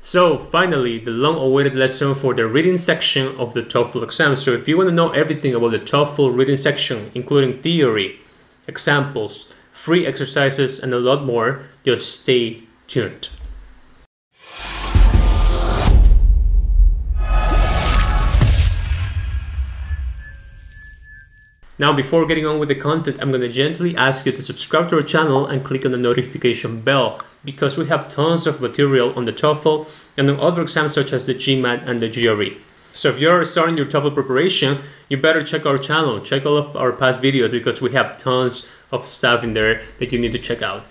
So finally, the long-awaited lesson for the reading section of the TOEFL exam. So if you want to know everything about the TOEFL reading section, including theory, examples, free exercises, and a lot more, just stay tuned. Now, before getting on with the content, I'm going to gently ask you to subscribe to our channel and click on the notification bell because we have tons of material on the TOEFL and on other exams such as the GMAT and the GRE. So if you're starting your TOEFL preparation, you better check our channel, check all of our past videos because we have tons of stuff in there that you need to check out.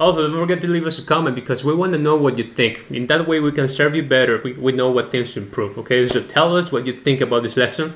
Also, don't forget to leave us a comment because we want to know what you think. In that way, we can serve you better. We, we know what things to improve, okay? So tell us what you think about this lesson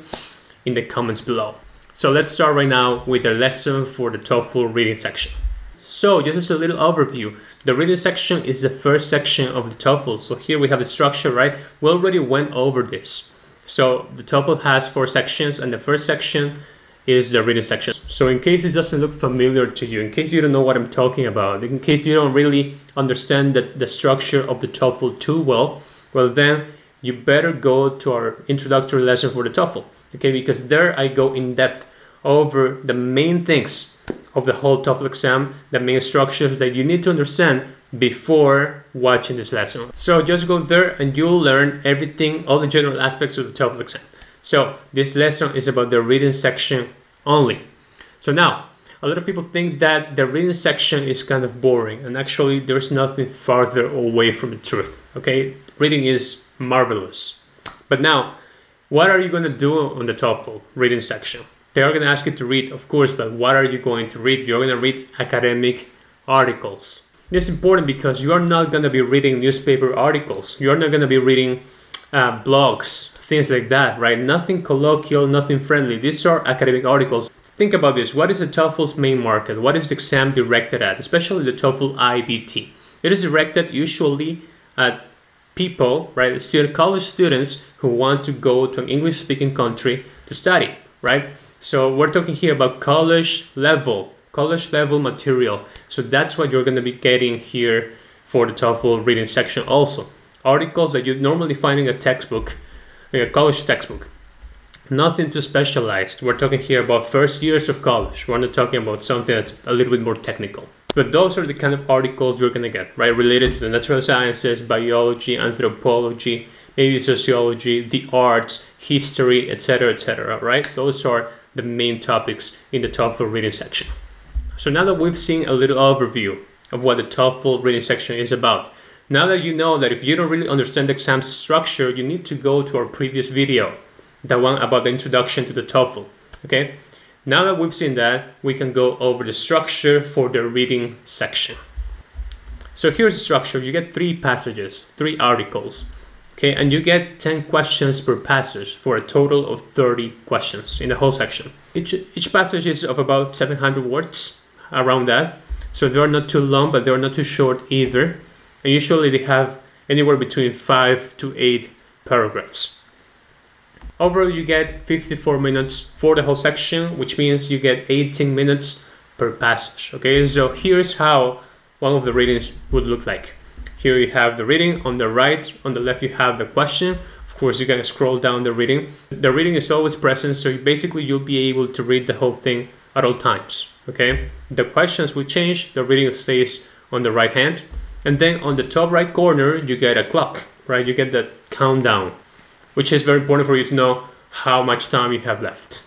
in the comments below. So let's start right now with the lesson for the TOEFL reading section. So just as a little overview, the reading section is the first section of the TOEFL. So here we have the structure, right? We already went over this. So the TOEFL has four sections and the first section is the reading section. So in case it doesn't look familiar to you, in case you don't know what I'm talking about, in case you don't really understand the, the structure of the TOEFL too well, well then you better go to our introductory lesson for the TOEFL okay because there I go in depth over the main things of the whole TOEFL exam the main structures that you need to understand before watching this lesson. So just go there and you'll learn everything all the general aspects of the TOEFL exam. So this lesson is about the reading section only. So now a lot of people think that the reading section is kind of boring and actually there's nothing farther away from the truth okay? Reading is marvelous. But now what are you going to do on the TOEFL reading section? They are going to ask you to read, of course, but what are you going to read? You're going to read academic articles. This is important because you are not going to be reading newspaper articles. You are not going to be reading uh, blogs, things like that, right? Nothing colloquial, nothing friendly. These are academic articles. Think about this. What is the TOEFL's main market? What is the exam directed at? Especially the TOEFL IBT. It is directed usually at people, right, still college students who want to go to an English speaking country to study, right? So we're talking here about college level, college level material. So that's what you're going to be getting here for the TOEFL reading section also. Articles that you'd normally find in a textbook, in a college textbook. Nothing too specialized. We're talking here about first years of college. We're not talking about something that's a little bit more technical. But those are the kind of articles you're gonna get, right? Related to the natural sciences, biology, anthropology, maybe sociology, the arts, history, etc., etc. right? Those are the main topics in the TOEFL reading section. So now that we've seen a little overview of what the TOEFL reading section is about, now that you know that if you don't really understand the exam structure, you need to go to our previous video, the one about the introduction to the TOEFL, okay? Now that we've seen that, we can go over the structure for the reading section. So here's the structure. You get three passages, three articles, okay, and you get 10 questions per passage for a total of 30 questions in the whole section. Each, each passage is of about 700 words, around that. So they're not too long, but they're not too short either. And usually they have anywhere between five to eight paragraphs. Overall, you get 54 minutes for the whole section, which means you get 18 minutes per passage. Okay, so here's how one of the readings would look like. Here you have the reading, on the right, on the left you have the question. Of course, you can scroll down the reading. The reading is always present, so basically you'll be able to read the whole thing at all times. Okay, the questions will change, the reading stays on the right hand. And then on the top right corner, you get a clock, right? You get the countdown which is very important for you to know how much time you have left.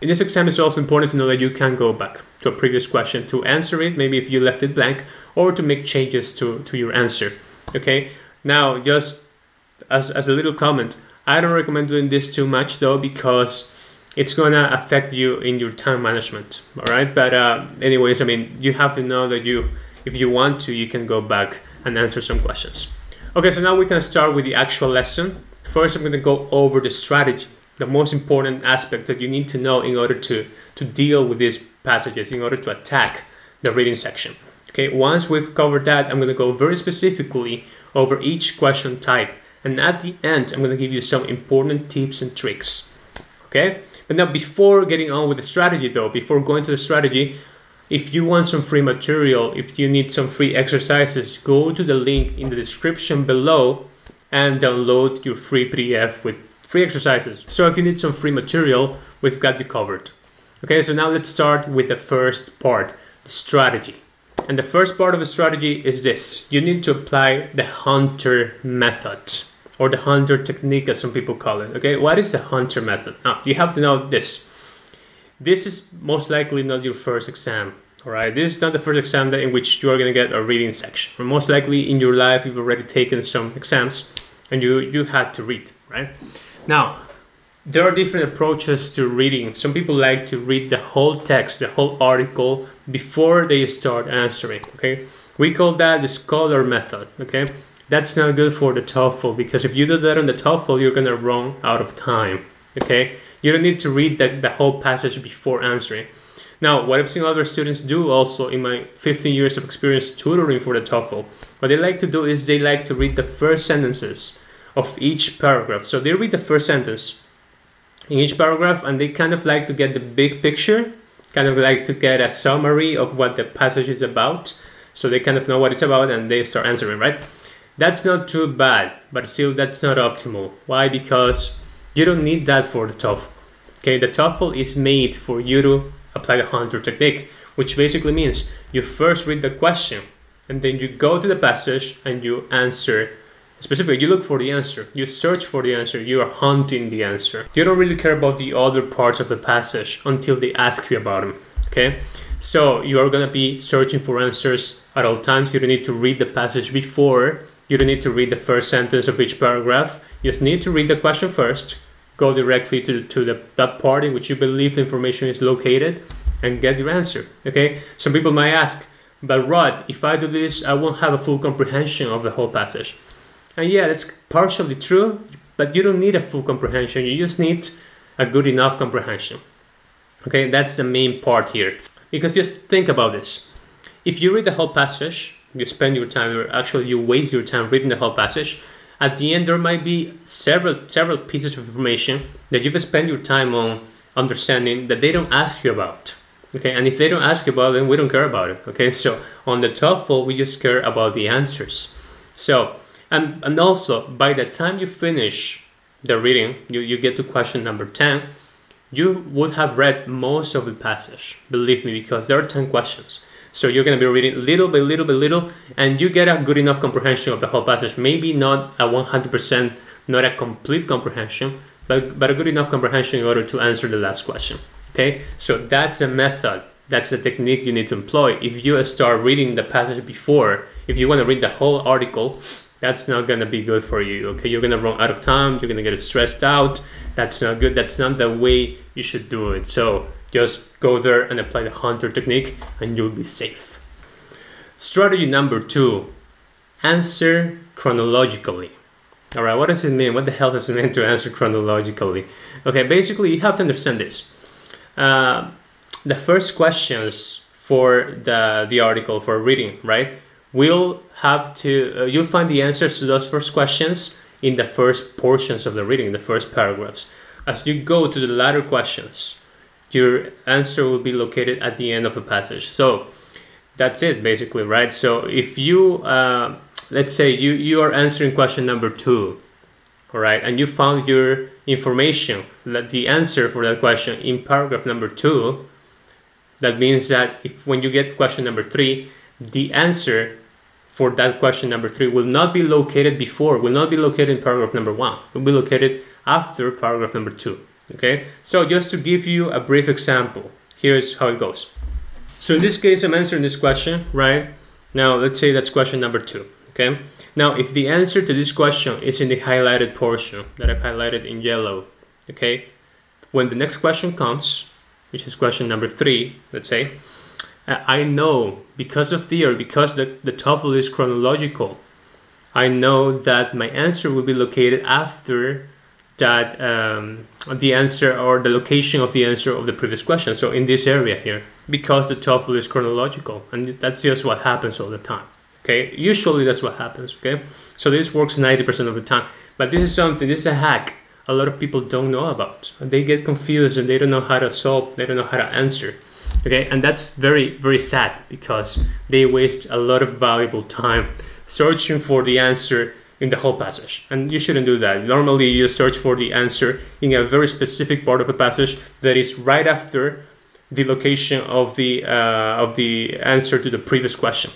In this exam, it's also important to know that you can go back to a previous question to answer it, maybe if you left it blank, or to make changes to, to your answer. Okay, now just as, as a little comment, I don't recommend doing this too much though, because it's gonna affect you in your time management, all right? But uh, anyways, I mean, you have to know that you, if you want to, you can go back and answer some questions. Okay, so now we can start with the actual lesson. First, I'm going to go over the strategy, the most important aspects that you need to know in order to, to deal with these passages, in order to attack the reading section. Okay, once we've covered that, I'm going to go very specifically over each question type. And at the end, I'm going to give you some important tips and tricks. Okay, but now before getting on with the strategy though, before going to the strategy, if you want some free material, if you need some free exercises, go to the link in the description below and download your free PDF with free exercises. So if you need some free material, we've got you covered. Okay, so now let's start with the first part, the strategy. And the first part of the strategy is this. You need to apply the hunter method or the hunter technique as some people call it. Okay, what is the hunter method? Now, you have to know this. This is most likely not your first exam. All right, this is not the first exam that in which you are going to get a reading section. Most likely in your life, you've already taken some exams and you, you had to read, right? Now, there are different approaches to reading. Some people like to read the whole text, the whole article before they start answering. Okay, we call that the scholar method. Okay, that's not good for the TOEFL because if you do that on the TOEFL, you're gonna run out of time. Okay, you don't need to read the, the whole passage before answering. Now, what I've seen other students do also in my 15 years of experience tutoring for the TOEFL, what they like to do is they like to read the first sentences of each paragraph. So they read the first sentence in each paragraph and they kind of like to get the big picture kind of like to get a summary of what the passage is about. So they kind of know what it's about and they start answering right? That's not too bad but still that's not optimal. Why? Because you don't need that for the TOEFL okay? The TOEFL is made for you to apply the hunter technique which basically means you first read the question and then you go to the passage and you answer Specifically, you look for the answer, you search for the answer, you are hunting the answer. You don't really care about the other parts of the passage until they ask you about them, okay? So you are gonna be searching for answers at all times. You don't need to read the passage before, you don't need to read the first sentence of each paragraph. You just need to read the question first, go directly to, to the, that part in which you believe the information is located, and get your answer, okay? Some people might ask, but Rod, if I do this, I won't have a full comprehension of the whole passage. And yeah, that's partially true, but you don't need a full comprehension. You just need a good enough comprehension. Okay, that's the main part here. Because just think about this. If you read the whole passage, you spend your time, or actually you waste your time reading the whole passage, at the end there might be several several pieces of information that you've spent your time on understanding that they don't ask you about. Okay, and if they don't ask about it, then we don't care about it. Okay, so on the TOEFL, we just care about the answers. So and, and also, by the time you finish the reading, you, you get to question number 10, you would have read most of the passage, believe me, because there are 10 questions. So you're going to be reading little by little by little, and you get a good enough comprehension of the whole passage. Maybe not a 100%, not a complete comprehension, but, but a good enough comprehension in order to answer the last question. Okay, so that's a method, that's a technique you need to employ. If you start reading the passage before, if you want to read the whole article, that's not going to be good for you okay? You're going to run out of time you're going to get stressed out. That's not good. That's not the way you should do it. So just go there and apply the hunter technique and you'll be safe. Strategy number two answer chronologically. All right what does it mean? What the hell does it mean to answer chronologically? Okay basically you have to understand this uh, the first questions for the the article for reading right we'll have to, uh, you'll find the answers to those first questions in the first portions of the reading, the first paragraphs. As you go to the latter questions, your answer will be located at the end of a passage. So that's it basically, right? So if you, uh, let's say you, you are answering question number two, all right, and you found your information, that the answer for that question in paragraph number two, that means that if when you get question number three, the answer for that question number three will not be located before, will not be located in paragraph number one, will be located after paragraph number two. Okay, so just to give you a brief example, here's how it goes. So in this case, I'm answering this question, right? Now, let's say that's question number two, okay? Now, if the answer to this question is in the highlighted portion that I've highlighted in yellow, okay? When the next question comes, which is question number three, let's say, I know because of the or because the, the TOEFL is chronological, I know that my answer will be located after that um, the answer or the location of the answer of the previous question. So in this area here, because the TOEFL is chronological, and that's just what happens all the time. Okay, usually that's what happens. Okay, so this works 90% of the time. But this is something, this is a hack a lot of people don't know about. They get confused and they don't know how to solve, they don't know how to answer. Okay, and that's very, very sad because they waste a lot of valuable time searching for the answer in the whole passage. And you shouldn't do that. Normally, you search for the answer in a very specific part of a passage that is right after the location of the uh, of the answer to the previous question.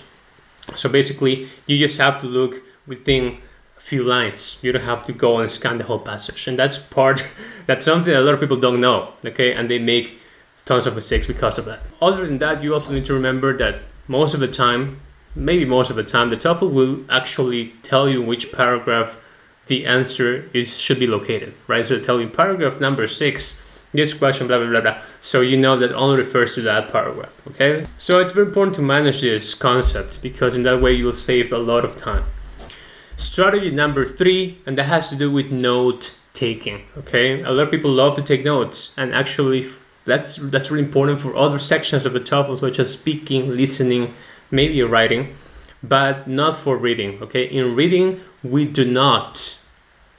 So basically, you just have to look within a few lines. You don't have to go and scan the whole passage, and that's part. that's something a lot of people don't know. Okay, and they make tons of mistakes because of that. Other than that, you also need to remember that most of the time, maybe most of the time, the TOEFL will actually tell you which paragraph the answer is should be located, right? So tell you paragraph number six this question, blah, blah, blah, blah. So you know that only refers to that paragraph, okay? So it's very important to manage this concept because in that way you'll save a lot of time. Strategy number three, and that has to do with note taking, okay? A lot of people love to take notes and actually that's, that's really important for other sections of the TOEFL such as speaking, listening, maybe writing, but not for reading, okay? In reading, we do not,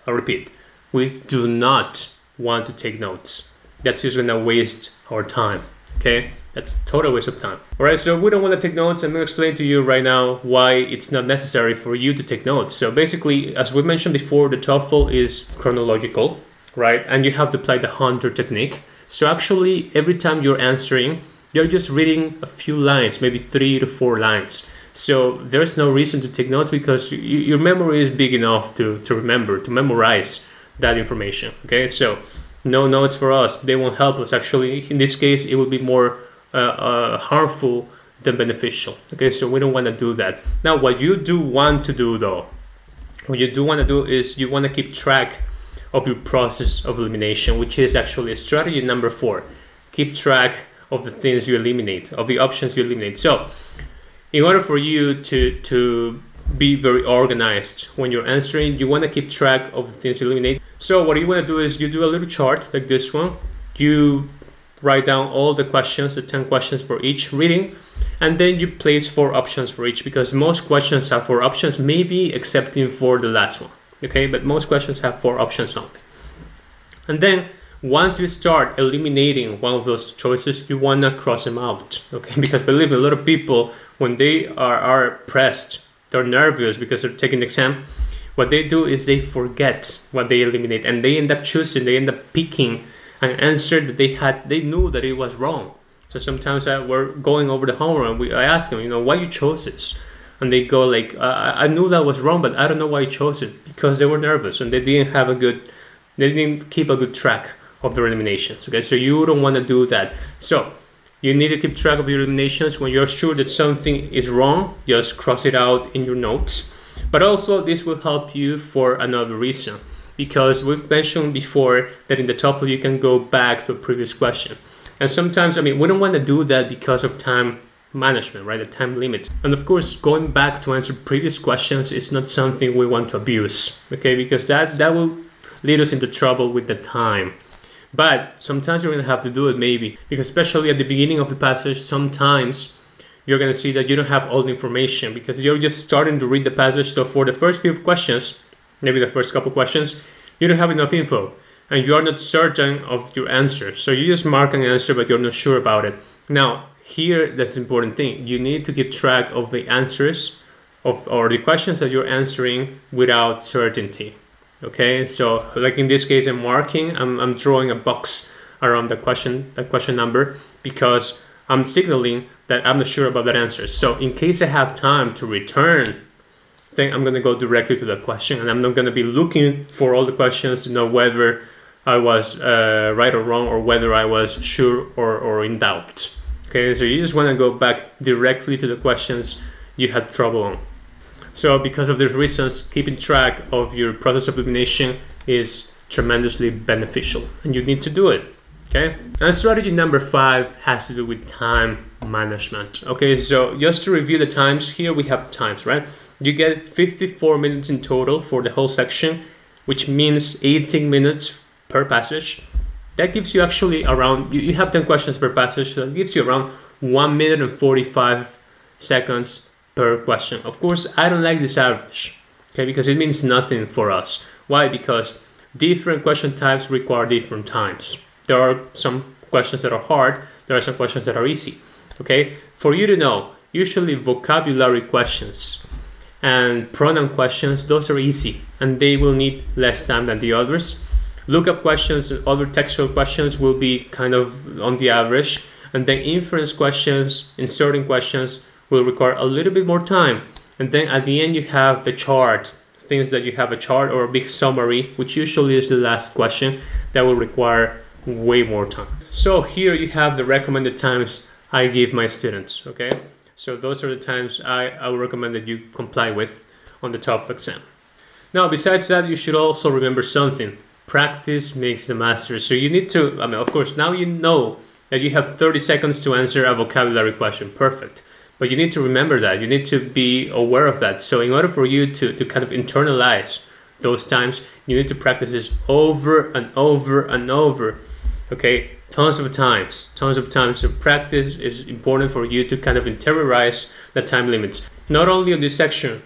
I'll repeat, we do not want to take notes that's just gonna waste our time. Okay, that's total waste of time. All right, so we don't want to take notes. I'm gonna explain to you right now why it's not necessary for you to take notes. So basically, as we mentioned before, the TOEFL is chronological, right? And you have to apply the Hunter technique. So actually, every time you're answering, you're just reading a few lines, maybe three to four lines. So there's no reason to take notes because you, your memory is big enough to, to remember, to memorize that information. Okay, so no notes for us. They won't help us. Actually, in this case, it will be more uh, uh, harmful than beneficial. Okay, so we don't want to do that. Now, what you do want to do though, what you do want to do is you want to keep track of your process of elimination, which is actually strategy number four. Keep track of the things you eliminate, of the options you eliminate. So, in order for you to to be very organized when you're answering. You want to keep track of the things you eliminate. So what you want to do is you do a little chart like this one. You write down all the questions, the 10 questions for each reading, and then you place four options for each because most questions have four options, maybe excepting for the last one. Okay, but most questions have four options only. And then once you start eliminating one of those choices, you want to cross them out. Okay, because believe me, a lot of people, when they are, are pressed they're nervous because they're taking the exam. What they do is they forget what they eliminate and they end up choosing they end up picking an answer that they had they knew that it was wrong. So sometimes uh, we're going over the homework and we, i ask them you know why you chose this? And they go like uh, i knew that was wrong but i don't know why you chose it because they were nervous and they didn't have a good they didn't keep a good track of their eliminations okay? So you don't want to do that. So you need to keep track of your eliminations. When you're sure that something is wrong, just cross it out in your notes. But also, this will help you for another reason. Because we've mentioned before that in the TOEFL you can go back to a previous question. And sometimes, I mean, we don't want to do that because of time management, right? The time limit. And of course, going back to answer previous questions is not something we want to abuse, okay? Because that, that will lead us into trouble with the time. But sometimes you're going to have to do it maybe because especially at the beginning of the passage, sometimes you're going to see that you don't have all the information because you're just starting to read the passage. So for the first few questions, maybe the first couple questions, you don't have enough info and you are not certain of your answer. So you just mark an answer, but you're not sure about it. Now, here, that's important thing. You need to keep track of the answers of or the questions that you're answering without certainty okay so like in this case i'm marking i'm, I'm drawing a box around the question the question number because i'm signaling that i'm not sure about that answer. So in case i have time to return then i'm going to go directly to that question and i'm not going to be looking for all the questions to know whether i was uh, right or wrong or whether i was sure or, or in doubt. Okay so you just want to go back directly to the questions you had trouble on so because of these reasons, keeping track of your process of elimination is tremendously beneficial and you need to do it. Okay. And strategy number five has to do with time management. Okay, so just to review the times, here we have times, right? You get 54 minutes in total for the whole section, which means 18 minutes per passage. That gives you actually around, you have 10 questions per passage, so that gives you around 1 minute and 45 seconds per question. Of course, I don't like this average, okay, because it means nothing for us. Why? Because different question types require different times. There are some questions that are hard, there are some questions that are easy. Okay, for you to know, usually vocabulary questions and pronoun questions, those are easy and they will need less time than the others. Lookup questions, and other textual questions will be kind of on the average, and then inference questions, inserting questions will require a little bit more time. And then at the end, you have the chart, things that you have a chart or a big summary, which usually is the last question that will require way more time. So here you have the recommended times I give my students, okay? So those are the times I, I would recommend that you comply with on the TOEFL exam. Now, besides that, you should also remember something. Practice makes the master. So you need to, I mean, of course, now you know that you have 30 seconds to answer a vocabulary question. Perfect. But you need to remember that. You need to be aware of that. So in order for you to, to kind of internalize those times, you need to practice this over and over and over. Okay, tons of times, tons of times. So practice is important for you to kind of interiorize the time limits. Not only on this section,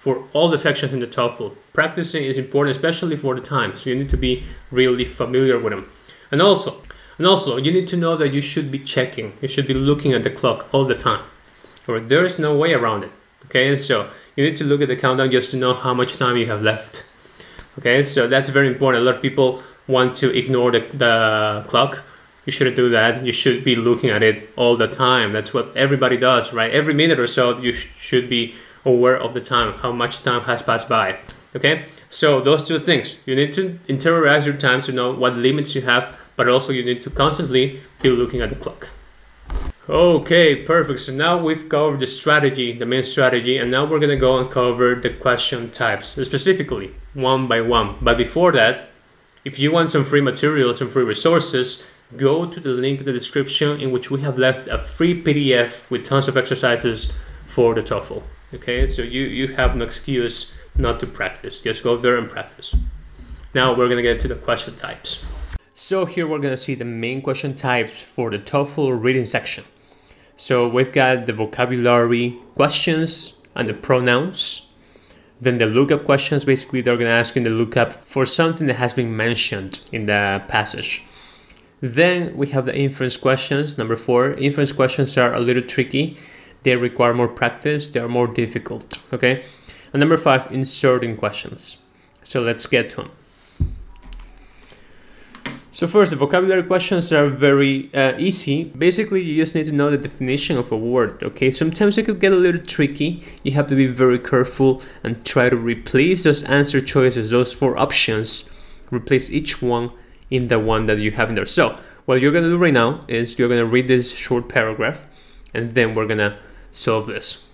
for all the sections in the TOEFL. Practicing is important, especially for the times. So you need to be really familiar with them. And also, and also, you need to know that you should be checking. You should be looking at the clock all the time or there is no way around it. Okay, so you need to look at the countdown just to know how much time you have left. Okay, so that's very important. A lot of people want to ignore the, the clock. You shouldn't do that. You should be looking at it all the time. That's what everybody does, right? Every minute or so, you sh should be aware of the time, how much time has passed by. Okay, so those two things. You need to interiorize your time to know what limits you have, but also you need to constantly be looking at the clock. Okay, perfect. So now we've covered the strategy, the main strategy, and now we're gonna go and cover the question types, specifically one by one. But before that, if you want some free materials, some free resources, go to the link in the description in which we have left a free PDF with tons of exercises for the TOEFL. Okay, so you, you have no excuse not to practice. Just go there and practice. Now we're gonna get to the question types. So here we're gonna see the main question types for the TOEFL reading section. So we've got the vocabulary questions and the pronouns. Then the lookup questions, basically they're gonna ask you in the lookup for something that has been mentioned in the passage. Then we have the inference questions, number four. Inference questions are a little tricky. They require more practice, they are more difficult, okay? And number five, inserting questions. So let's get to them. So first, the vocabulary questions are very uh, easy. Basically, you just need to know the definition of a word, okay? Sometimes it could get a little tricky. You have to be very careful and try to replace those answer choices, those four options, replace each one in the one that you have in there. So what you're gonna do right now is you're gonna read this short paragraph and then we're gonna solve this.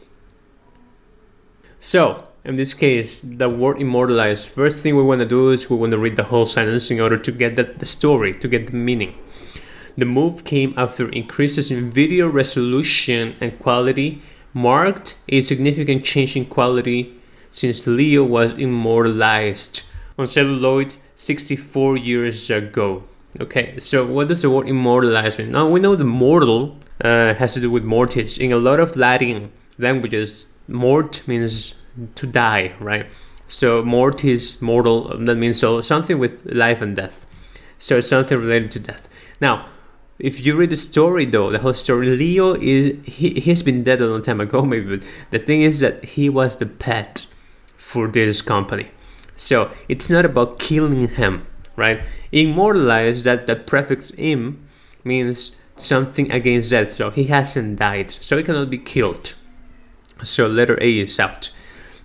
So in this case, the word immortalized, first thing we want to do is we want to read the whole sentence in order to get the, the story, to get the meaning. The move came after increases in video resolution and quality marked a significant change in quality since Leo was immortalized on celluloid 64 years ago. Okay, so what does the word immortalized mean? Now we know the mortal uh, has to do with mortis. In a lot of Latin languages, mort means to die, right? So mortis, mortal, that means so something with life and death. So something related to death. Now, if you read the story though, the whole story, Leo is he he's been dead a long time ago maybe, but the thing is that he was the pet for this company. So it's not about killing him, right? Immortalized that the prefix im means something against death. So he hasn't died. So he cannot be killed. So letter A is out.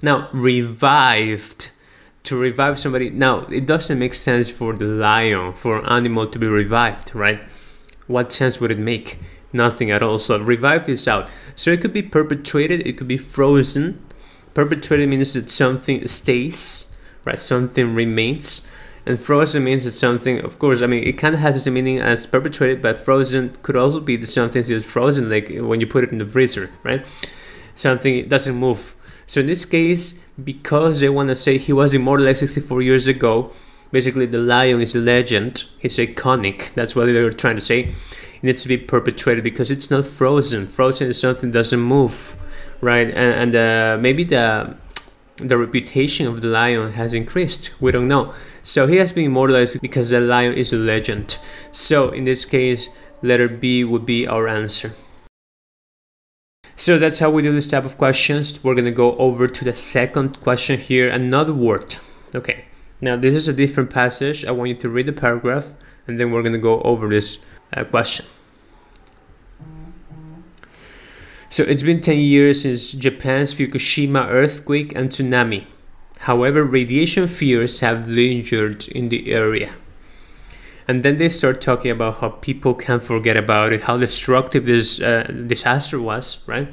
Now, revived. To revive somebody. Now, it doesn't make sense for the lion, for an animal to be revived, right? What sense would it make? Nothing at all. So, revived is out. So, it could be perpetuated, it could be frozen. Perpetuated means that something stays, right? Something remains. And frozen means that something, of course, I mean, it kind of has the same meaning as perpetuated, but frozen could also be the something that's frozen, like when you put it in the freezer, right? Something doesn't move so in this case, because they want to say he was immortalized 64 years ago, basically the lion is a legend. He's iconic. That's what they were trying to say. It needs to be perpetuated because it's not frozen. Frozen is something doesn't move, right? And, and uh, maybe the the reputation of the lion has increased? We don't know. So he has been immortalized because the lion is a legend. So in this case, letter B would be our answer. So that's how we do this type of questions. We're gonna go over to the second question here, another word. Okay, now this is a different passage. I want you to read the paragraph and then we're gonna go over this uh, question. So it's been 10 years since Japan's Fukushima earthquake and tsunami. However, radiation fears have lingered in the area. And then they start talking about how people can't forget about it, how destructive this uh, disaster was, right?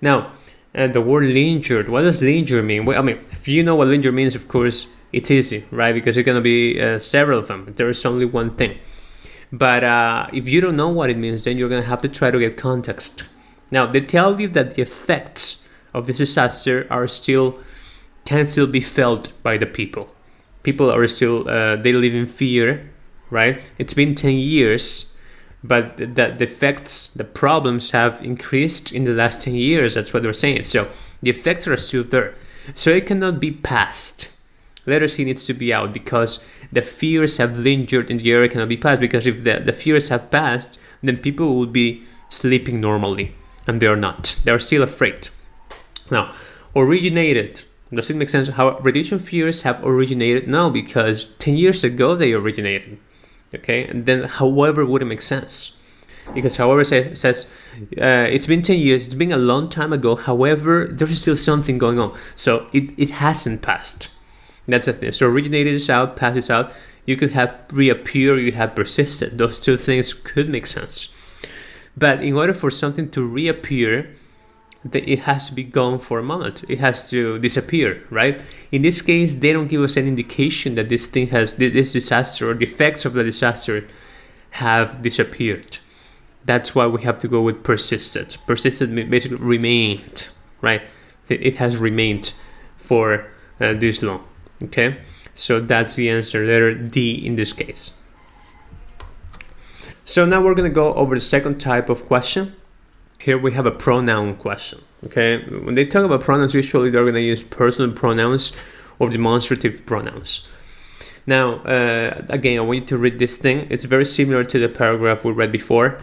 Now, uh, the word lingered, what does linger mean? Well, I mean, if you know what linger means, of course, it's easy, right? Because it's going to be uh, several of them. There is only one thing. But uh, if you don't know what it means, then you're going to have to try to get context. Now, they tell you that the effects of this disaster are still can still be felt by the people. People are still uh, they live in fear, right? It's been 10 years, but the, the effects, the problems have increased in the last 10 years. That's what they're saying. So the effects are still there. So it cannot be passed. Letter C needs to be out because the fears have lingered in the area cannot be passed because if the, the fears have passed, then people will be sleeping normally and they are not. They are still afraid. Now, originated. Does it make sense? How radiation fears have originated? now? because 10 years ago they originated. Okay, and then however would it make sense? Because however say, says uh, it's been 10 years, it's been a long time ago, however, there's still something going on. So it, it hasn't passed. That's the thing. So originated is out, passes out. You could have reappear, you have persisted. Those two things could make sense. But in order for something to reappear, it has to be gone for a moment. It has to disappear, right? In this case, they don't give us any indication that this thing has this disaster or the effects of the disaster have disappeared. That's why we have to go with persisted. Persisted basically remained, right? It has remained for uh, this long. Okay, so that's the answer, letter D in this case. So now we're to go over the second type of question. Here we have a pronoun question. Okay, when they talk about pronouns, usually they're going to use personal pronouns or demonstrative pronouns. Now, uh, again, I want you to read this thing. It's very similar to the paragraph we read before.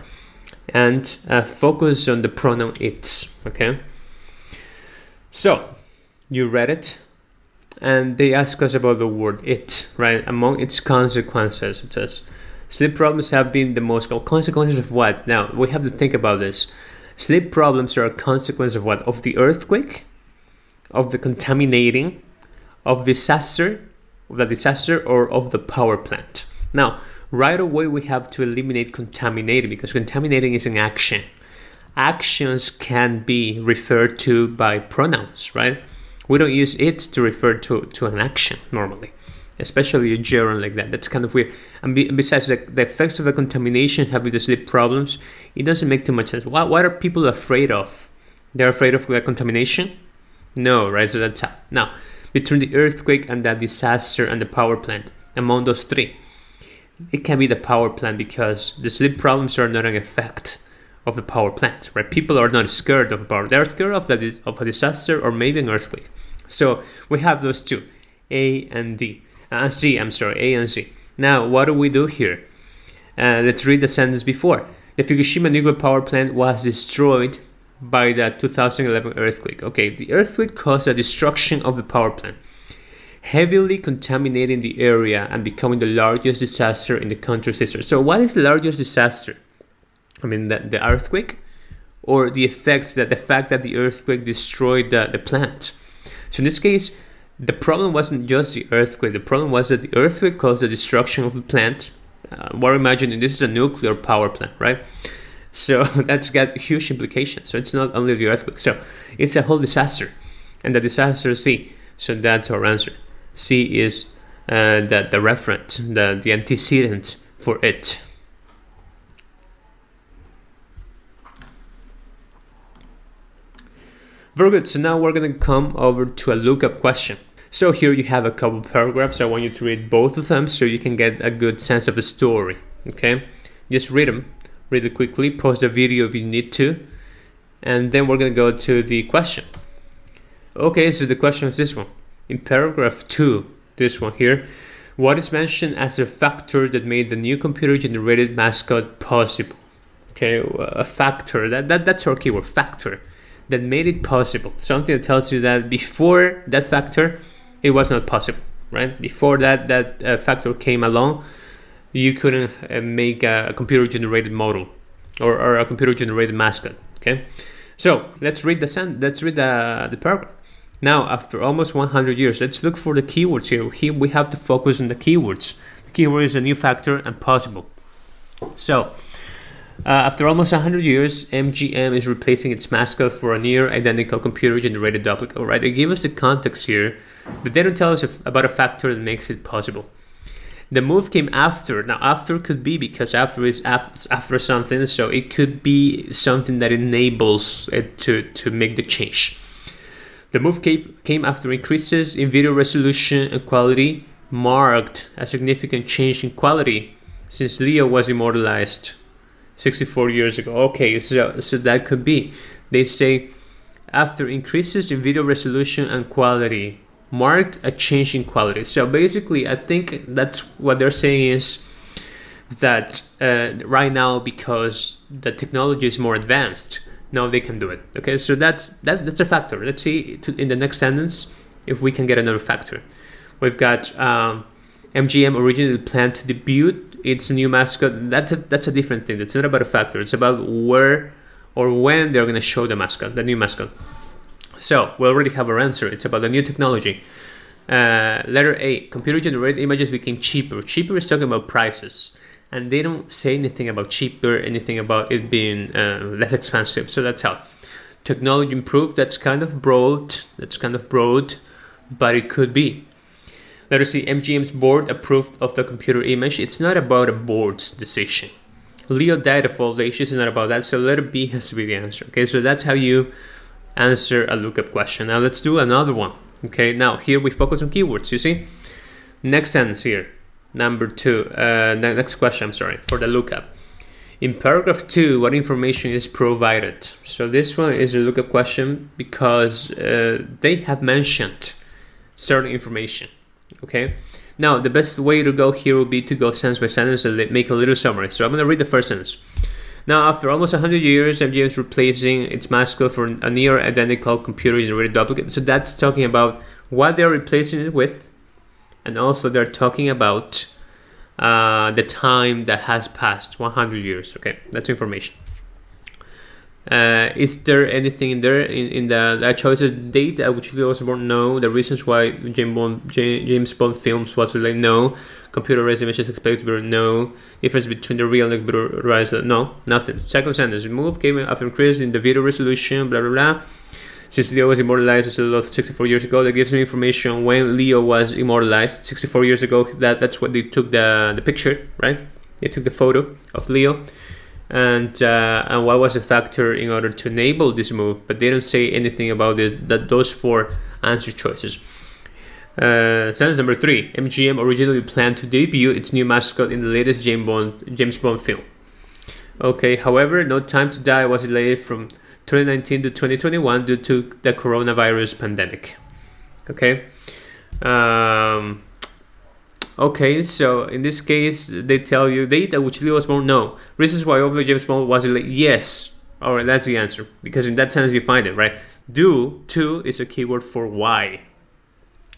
And uh, focus on the pronoun it. Okay. So, you read it. And they ask us about the word it, right? Among its consequences, it says Sleep problems have been the most consequences of what? Now we have to think about this. Sleep problems are a consequence of what? Of the earthquake, of the contaminating, of disaster, of the disaster, or of the power plant. Now, right away we have to eliminate contaminating because contaminating is an action. Actions can be referred to by pronouns, right? We don't use it to refer to, to an action normally especially a gerund like that. That's kind of weird. And, be, besides, the, the, effects of the contamination have with the sleep problems, it doesn't make too much sense. What, what are people afraid of? They're afraid of the contamination? No, right? So that's how. Now, between the earthquake and that disaster and the power plant, among those three, it can be the power plant because the sleep problems are not an effect of the power plant, right? People are not scared of power. They're scared of, the, of a disaster or maybe an earthquake. So we have those two, A and D uh, C, I'm sorry, A and C. Now, what do we do here? Uh, let's read the sentence before. The Fukushima nuclear power plant was destroyed by the 2011 earthquake. Okay, the earthquake caused the destruction of the power plant, heavily contaminating the area and becoming the largest disaster in the country's history. So, what is the largest disaster? I mean, the, the earthquake or the effects that the fact that the earthquake destroyed the, the plant? So, in this case, the problem wasn't just the earthquake. The problem was that the earthquake caused the destruction of the plant. Uh, we're imagining this is a nuclear power plant, right? So that's got huge implications. So it's not only the earthquake. So it's a whole disaster. And the disaster is C. So that's our answer. C is uh, the, the referent, the, the antecedent for it. Very good. So now we're going to come over to a lookup question. So here you have a couple paragraphs. I want you to read both of them so you can get a good sense of the story. Okay, just read them, read it quickly, pause the video if you need to, and then we're gonna go to the question. Okay, so the question is this one. In paragraph 2, this one here, what is mentioned as a factor that made the new computer generated mascot possible? Okay, a factor, that, that that's our keyword, factor, that made it possible. Something that tells you that before that factor, it was not possible, right? Before that, that uh, factor came along, you couldn't uh, make a, a computer generated model or, or a computer generated mascot, okay? So let's read the sen- let's read the, the paragraph. Now, after almost 100 years, let's look for the keywords here. Here we have to focus on the keywords. The keyword is a new factor and possible. So, uh, after almost 100 years, MGM is replacing its mascot for a near identical computer generated duplicate. All right, they give us the context here, but they don't tell us if, about a factor that makes it possible. The move came after. Now, after could be because after is after something, so it could be something that enables it to, to make the change. The move came after increases in video resolution and quality marked a significant change in quality since Leo was immortalized 64 years ago. Okay, so, so that could be. They say after increases in video resolution and quality marked a change in quality. So basically, I think that's what they're saying is that uh, right now, because the technology is more advanced, now they can do it. Okay, so that's that, that's a factor. Let's see to, in the next sentence if we can get another factor. We've got um, MGM originally planned to debut its a new mascot. That's a, that's a different thing. It's not about a factor. It's about where or when they're going to show the mascot, the new mascot. So we already have our answer. It's about the new technology. Uh, letter A: Computer generated images became cheaper. Cheaper is talking about prices and they don't say anything about cheaper, anything about it being uh, less expensive. So that's how technology improved. That's kind of broad. That's kind of broad, but it could be. Let us see. MGM's board approved of the computer image. It's not about a board's decision. Leo died of old age. It's not about that. So letter B has to be the answer. Okay, so that's how you answer a lookup question. Now let's do another one. Okay, now here we focus on keywords. You see, next sentence here. Number two, uh, next question, I'm sorry, for the lookup. In paragraph two, what information is provided? So this one is a lookup question because uh, they have mentioned certain information, okay? Now, the best way to go here would be to go sentence by sentence and make a little summary. So I'm gonna read the first sentence. Now, after almost 100 years, MGM is replacing its mascot for a near identical computer generated duplicate. So that's talking about what they're replacing it with and also they're talking about uh, the time that has passed 100 years okay that's information uh, is there anything in there in, in the, the choices date at which Leo was born? No. The reasons why James Bond, James Bond films was related? No. Computer images expected to be no. Difference between the real and the computerized? No. Nothing. Second sentence. Move came after increase in the video resolution. Blah blah blah. Since Leo was immortalized of 64 years ago, that gives me information when Leo was immortalized 64 years ago. That that's what they took the the picture, right? They took the photo of Leo, and uh, and what was the factor in order to enable this move? But they don't say anything about it. That those four answer choices. Uh, sentence number three: MGM originally planned to debut its new mascot in the latest James Bond James Bond film. Okay, however, No Time to Die was delayed from 2019 to 2021 due to the coronavirus pandemic. Okay. Um, okay, so in this case, they tell you data which Leo was born. No. Reasons why over James Bond was late. Yes. All right, that's the answer because in that sense you find it right. Due to is a keyword for why.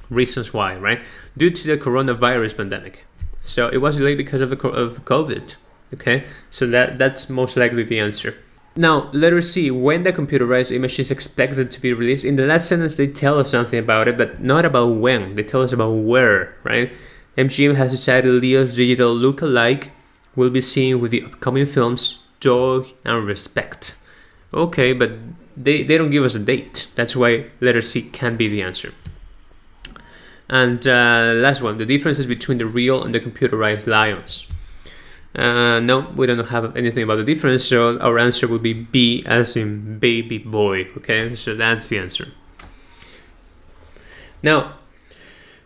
Reasons why, right? Due to the coronavirus pandemic. So it was delayed because of the of COVID. Okay, so that that's most likely the answer. Now, let us see when the computerized image is expected to be released. In the last sentence, they tell us something about it, but not about when. They tell us about where, right? MGM has decided Leo's digital look-alike will be seen with the upcoming films Dog and Respect. Okay, but they, they don't give us a date. That's why letter C can't be the answer. And uh, last one, the differences between the real and the computerized lions. Uh, no, we don't have anything about the difference, so our answer would be B as in baby boy, okay? So that's the answer. Now,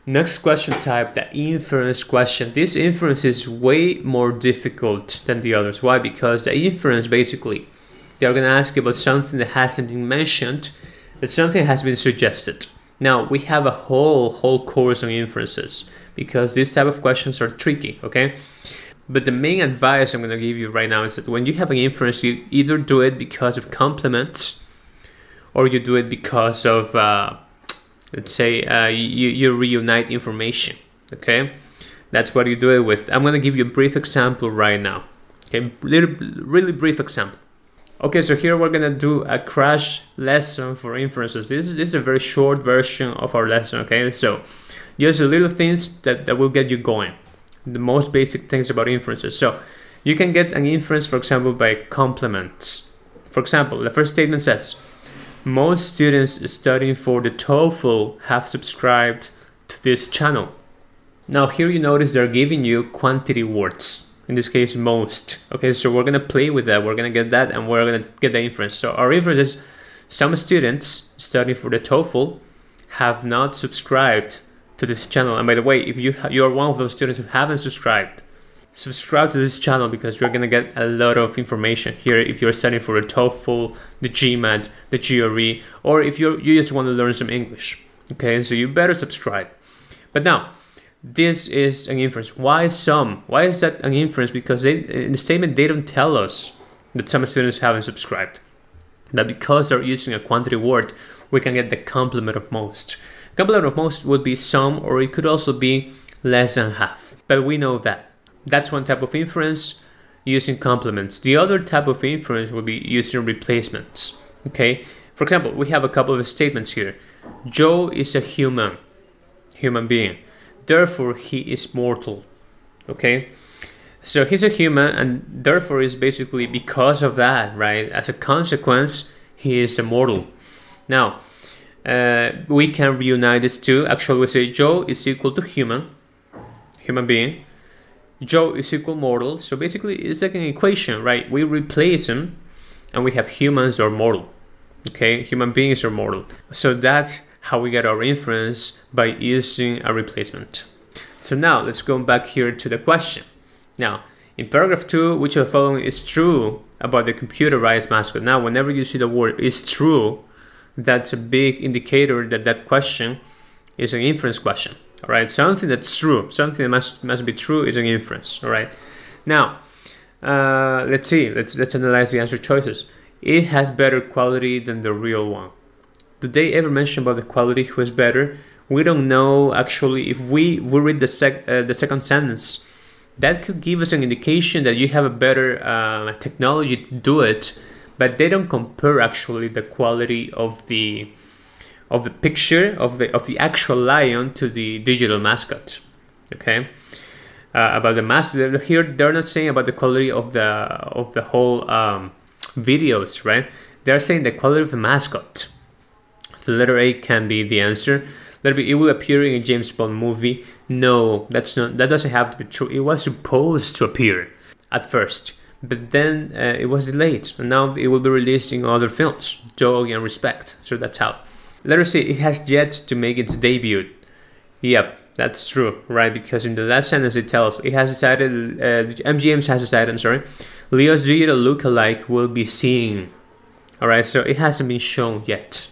next question type, the inference question. This inference is way more difficult than the others. Why? Because the inference basically, they're gonna ask you about something that hasn't been mentioned, but something has been suggested. Now we have a whole whole course on inferences because these type of questions are tricky, okay? But the main advice I'm going to give you right now is that when you have an inference, you either do it because of complements or you do it because of, uh, let's say, uh, you, you reunite information, okay? That's what you do it with. I'm going to give you a brief example right now, okay? Little, really brief example. Okay, so here we're going to do a crash lesson for inferences. This is, this is a very short version of our lesson, okay? So just a little things that, that will get you going the most basic things about inferences. So you can get an inference, for example, by complements. For example, the first statement says, most students studying for the TOEFL have subscribed to this channel. Now here you notice they're giving you quantity words, in this case most. Okay, so we're gonna play with that, we're gonna get that and we're gonna get the inference. So our inference is some students studying for the TOEFL have not subscribed to this channel. And by the way, if you you're one of those students who haven't subscribed, subscribe to this channel because you're gonna get a lot of information here if you're studying for the TOEFL, the GMAT, the GRE, or if you you just want to learn some English. Okay, so you better subscribe. But now, this is an inference. Why some? Why is that an inference? Because they, in the statement they don't tell us that some students haven't subscribed. That because they're using a quantity word, we can get the complement of most. Complement of most would be some or it could also be less than half. But we know that. That's one type of inference using complements. The other type of inference would be using replacements. Okay? For example, we have a couple of statements here. Joe is a human, human being. Therefore, he is mortal. Okay? So he's a human and therefore is basically because of that, right? As a consequence, he is immortal. Now, uh, we can reunite these two. Actually, we say Joe is equal to human, human being. Joe is equal mortal. So basically, it's like an equation, right? We replace him and we have humans or mortal. Okay, human beings are mortal. So that's how we get our inference by using a replacement. So now let's go back here to the question. Now, in paragraph two, which of the following is true about the computerized mascot? Now, whenever you see the word is true, that's a big indicator that that question is an inference question. All right, something that's true, something that must must be true is an inference. All right. Now, uh, let's see. Let's let's analyze the answer choices. It has better quality than the real one. Did they ever mention about the quality who is better? We don't know actually. If we we read the sec uh, the second sentence, that could give us an indication that you have a better uh, technology to do it but they don't compare actually the quality of the of the picture of the of the actual lion to the digital mascot. Okay, uh, about the mascot here they're not saying about the quality of the of the whole um, videos, right? They're saying the quality of the mascot. The letter A can be the answer. Letter B, it will appear in a James Bond movie. No, that's not. That doesn't have to be true. It was supposed to appear at first but then uh, it was delayed and now it will be released in other films dog and respect so that's how letter c it has yet to make its debut. Yep that's true right because in the last sentence it tells it has decided uh, mgm has decided i'm sorry leo's digital lookalike will be seen. All right so it hasn't been shown yet.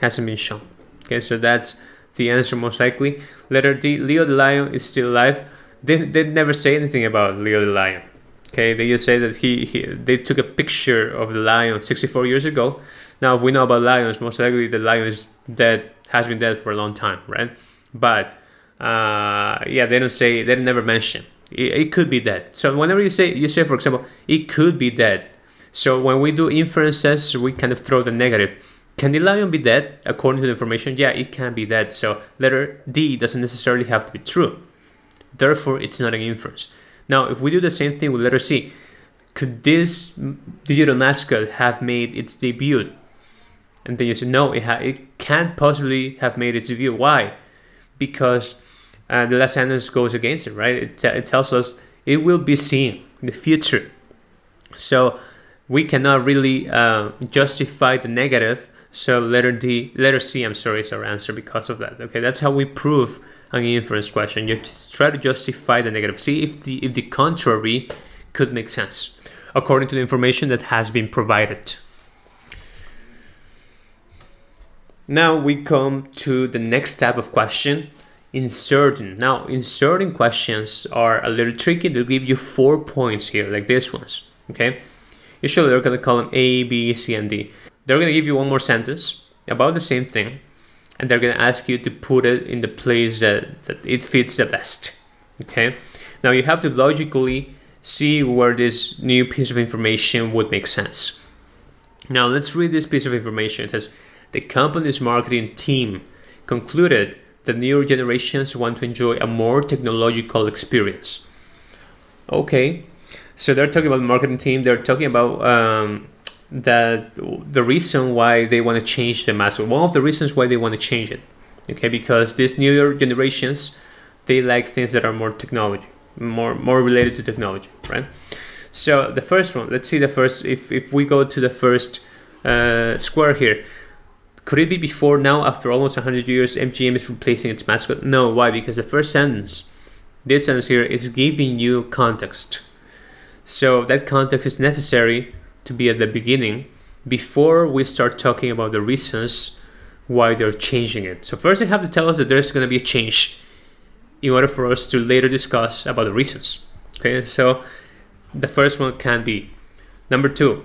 Hasn't been shown. Okay so that's the answer most likely. Letter d leo the lion is still alive. They, they never say anything about leo the lion Okay, they just say that he, he they took a picture of the lion 64 years ago. Now, if we know about lions, most likely the lion is dead, has been dead for a long time, right? But uh, yeah, they don't say they never mention it, it could be dead. So whenever you say you say, for example, it could be dead. So when we do inferences, we kind of throw the negative. Can the lion be dead? According to the information, yeah, it can be dead. So letter D doesn't necessarily have to be true. Therefore, it's not an inference. Now, if we do the same thing with letter C, could this digital mascot have made its debut? And then you say, no, it, it can't possibly have made its debut. Why? Because uh, the last sentence goes against it, right? It, it tells us it will be seen in the future. So we cannot really uh, justify the negative. So letter D, letter C, I'm sorry, is our answer because of that. Okay, that's how we prove an inference question. You try to justify the negative. See if the if the contrary could make sense according to the information that has been provided. Now we come to the next type of question, inserting. Now, inserting questions are a little tricky. They'll give you four points here, like this ones, okay? Usually they're gonna call them A, B, C, and D. They're gonna give you one more sentence about the same thing, and they're gonna ask you to put it in the place that, that it fits the best, okay? Now you have to logically see where this new piece of information would make sense. Now let's read this piece of information. It says, the company's marketing team concluded that newer generations want to enjoy a more technological experience. Okay, so they're talking about marketing team. They're talking about um, that the reason why they want to change the mask. One of the reasons why they want to change it. Okay, because these newer generations, they like things that are more technology, more more related to technology, right? So the first one, let's see the first. If if we go to the first uh, square here, could it be before now, after almost 100 years, MGM is replacing its mascot? No, why? Because the first sentence, this sentence here, is giving you context. So that context is necessary to be at the beginning before we start talking about the reasons why they're changing it. So first they have to tell us that there's going to be a change in order for us to later discuss about the reasons. Okay, so the first one can be. Number two,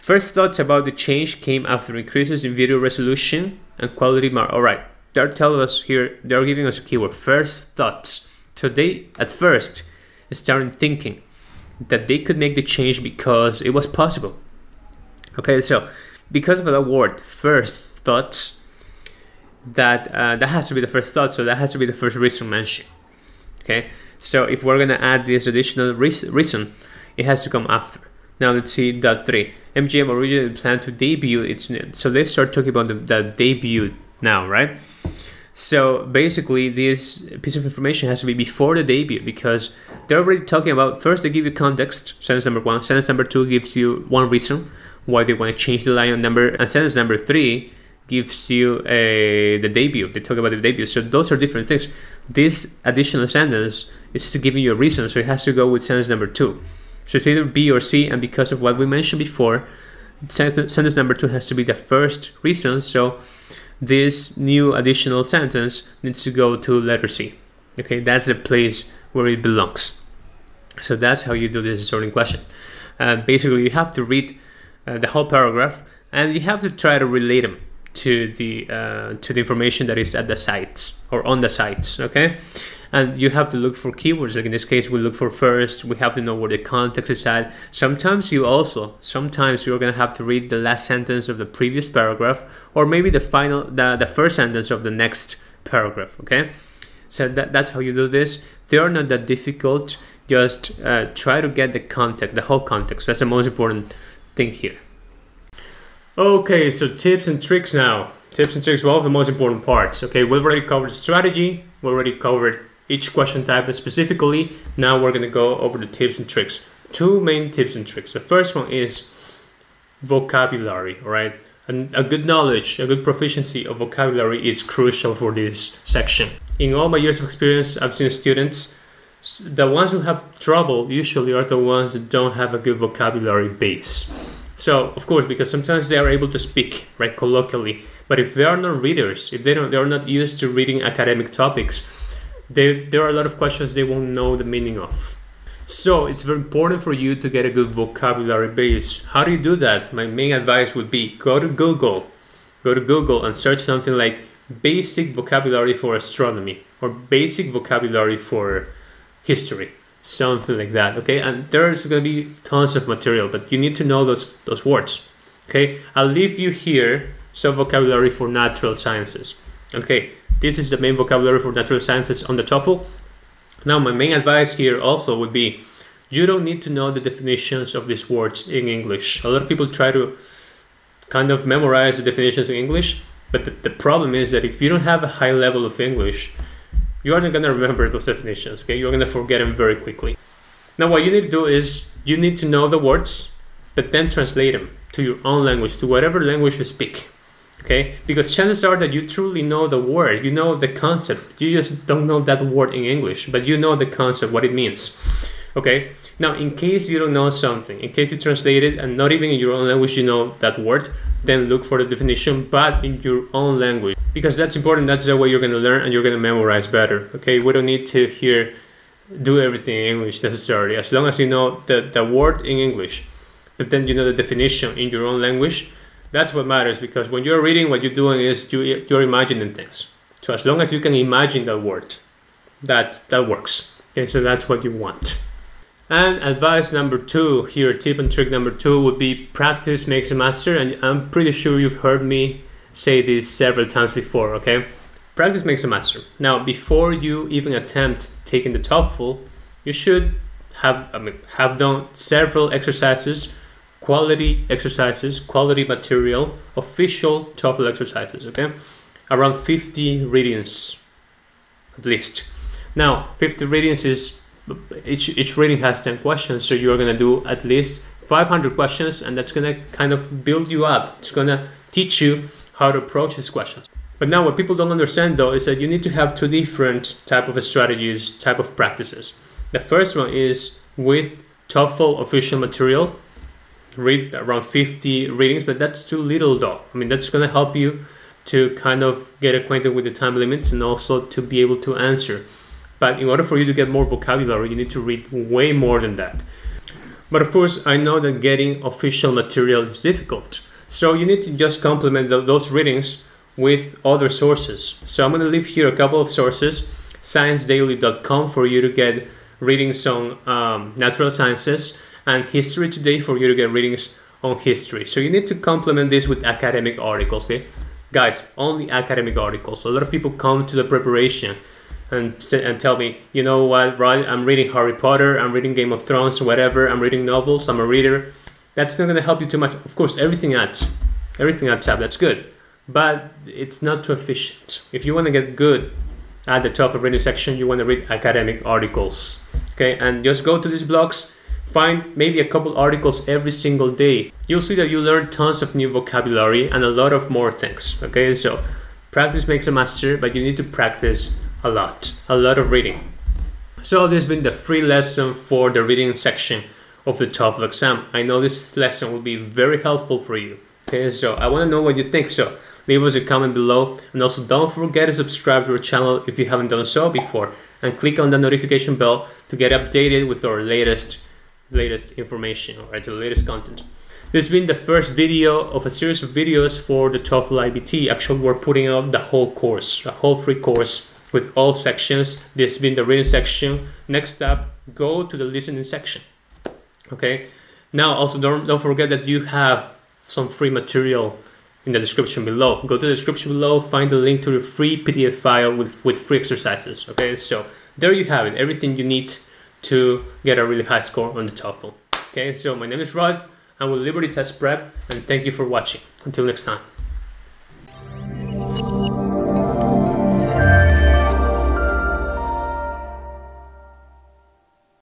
First thoughts about the change came after increases in video resolution and quality. Mar- All right, they're telling us here, they're giving us a keyword. First thoughts. So they, at first, started thinking that they could make the change because it was possible. Okay, so because of that word, first thoughts, that uh, that has to be the first thought. So that has to be the first reason mentioned. Okay, so if we're gonna add this additional reason, it has to come after. Now let's see dot three. MGM originally planned to debut its so let's start talking about the, the debut now, right? So basically, this piece of information has to be before the debut because they're already talking about. First, they give you context. Sentence number one. Sentence number two gives you one reason why they want to change the line number, and sentence number three gives you a the debut. They talk about the debut. So those are different things. This additional sentence is to giving you a reason, so it has to go with sentence number two. So it's either B or C, and because of what we mentioned before, sentence number two has to be the first reason. So this new additional sentence needs to go to letter C. Okay, that's the place where it belongs. So that's how you do this sorting question. Uh, basically, you have to read uh, the whole paragraph and you have to try to relate them to the uh, to the information that is at the sites or on the sites. Okay, and you have to look for keywords. Like in this case we look for first. We have to know where the context is at. Sometimes you also sometimes you're going to have to read the last sentence of the previous paragraph or maybe the final the, the first sentence of the next paragraph okay? So that, that's how you do this. They are not that difficult. Just uh, try to get the context the whole context. That's the most important thing here. Okay so tips and tricks now. Tips and tricks one of the most important parts okay? We've already covered strategy. We already covered each question type specifically. Now we're going to go over the tips and tricks. Two main tips and tricks. The first one is vocabulary, right? And a good knowledge, a good proficiency of vocabulary is crucial for this section. In all my years of experience, I've seen students, the ones who have trouble usually are the ones that don't have a good vocabulary base. So, of course, because sometimes they are able to speak, right, colloquially, but if they are not readers, if they don't, they are not used to reading academic topics, they, there are a lot of questions they won't know the meaning of. So it's very important for you to get a good vocabulary base. How do you do that? My main advice would be go to Google, go to Google and search something like basic vocabulary for astronomy or basic vocabulary for history, something like that. Okay, and there's going to be tons of material, but you need to know those those words. Okay, I'll leave you here some vocabulary for natural sciences. Okay, this is the main vocabulary for natural sciences on the TOEFL. Now, my main advice here also would be you don't need to know the definitions of these words in English. A lot of people try to kind of memorize the definitions in English, but the, the problem is that if you don't have a high level of English, you aren't going to remember those definitions, okay? You're going to forget them very quickly. Now, what you need to do is you need to know the words, but then translate them to your own language, to whatever language you speak okay? Because chances are that you truly know the word. You know the concept. You just don't know that word in english but you know the concept what it means Okay, now in case you don't know something, in case you translate it and not even in your own language you know that word, then look for the definition, but in your own language. Because that's important, that's the way you're gonna learn and you're gonna memorize better. Okay, we don't need to hear do everything in English necessarily, as long as you know the, the word in English, but then you know the definition in your own language, that's what matters because when you're reading, what you're doing is you, you're imagining things. So as long as you can imagine that word, that, that works. Okay, so that's what you want. And advice number two here, tip and trick number two would be practice makes a master. And I'm pretty sure you've heard me say this several times before, okay? Practice makes a master. Now, before you even attempt taking the TOEFL, you should have I mean, have done several exercises, quality exercises, quality material, official TOEFL exercises, okay? Around 50 readings, at least. Now, 50 readings is each each reading has 10 questions so you're to do at least 500 questions and that's to kind of build you up it's to teach you how to approach these questions but now what people don't understand though is that you need to have two different type of strategies type of practices the first one is with TOEFL official material read around 50 readings but that's too little though i mean that's going to help you to kind of get acquainted with the time limits and also to be able to answer but in order for you to get more vocabulary, you need to read way more than that. But of course, I know that getting official material is difficult. So you need to just complement those readings with other sources. So I'm going to leave here a couple of sources, sciencedaily.com for you to get readings on um, natural sciences and history today for you to get readings on history. So you need to complement this with academic articles, okay? Guys, only academic articles. A lot of people come to the preparation and and tell me, you know what, right? I'm reading Harry Potter, I'm reading Game of Thrones, whatever. I'm reading novels. I'm a reader. That's not going to help you too much. Of course, everything adds, everything adds up. That's good, but it's not too efficient. If you want to get good at the TOEFL reading section, you want to read academic articles. Okay, and just go to these blogs. Find maybe a couple articles every single day. You'll see that you learn tons of new vocabulary and a lot of more things. Okay, so practice makes a master, but you need to practice a lot, a lot of reading. So this has been the free lesson for the reading section of the TOEFL exam. I know this lesson will be very helpful for you. Okay, so I want to know what you think. So leave us a comment below and also don't forget to subscribe to our channel if you haven't done so before and click on the notification bell to get updated with our latest latest information or right, the latest content. This has been the first video of a series of videos for the TOEFL IBT. Actually, we're putting out the whole course, a whole free course with all sections. This has been the reading section. Next up, go to the listening section. Okay. Now, also don't, don't forget that you have some free material in the description below. Go to the description below, find the link to the free PDF file with, with free exercises. Okay, so there you have it, everything you need to get a really high score on the TOEFL. Okay, so my name is Rod, I'm with Liberty Test Prep, and thank you for watching. Until next time.